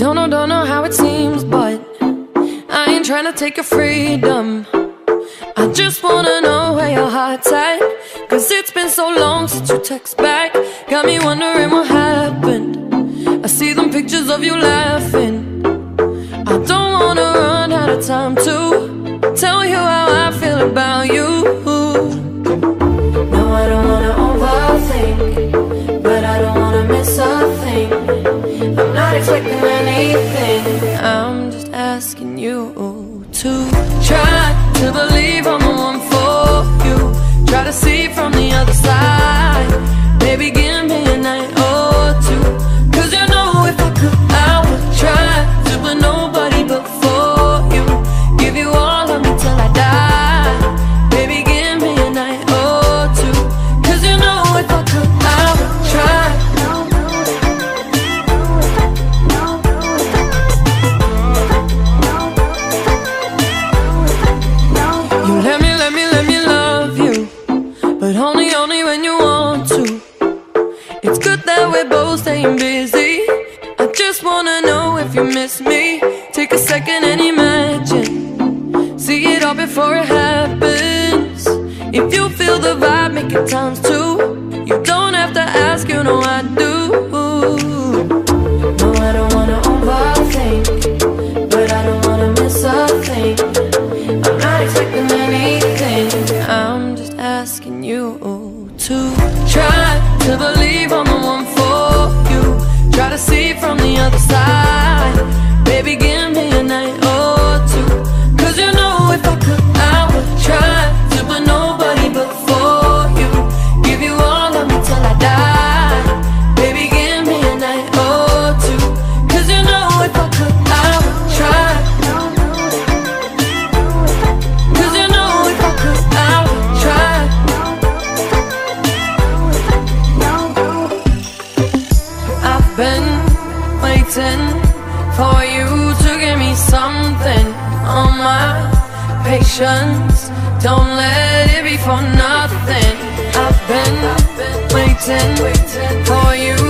Don't know, don't know how it seems, but I ain't trying to take your freedom. I just wanna know where your heart's at. Cause it's been so long since you text back. Got me wondering what happened. I see them pictures of you laughing. I don't wanna run out of time to tell you how I feel about you. Both staying busy. I just wanna know if you miss me. Take a second and imagine. See it all before it happens. If you feel the vibe, make it times two. You don't have to ask, you know I do. No, I don't wanna overthink. But I don't wanna miss a thing. I'm not expecting anything. I'm just asking you to try to believe I'm the one. Try to see from the other side. Baby, give me a night or two. Cause you know if I could, I would try to put nobody but for you. Give you all of me till I die. Baby, give me a night or two. Cause you know if I could, waiting for you to give me something on my patience. Don't let it be for nothing. I've been waiting for you